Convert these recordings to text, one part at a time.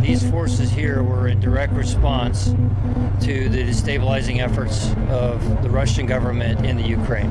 These forces here were in direct response to the destabilizing efforts of the Russian government in the Ukraine.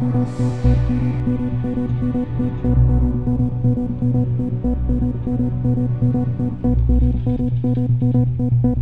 Thank you.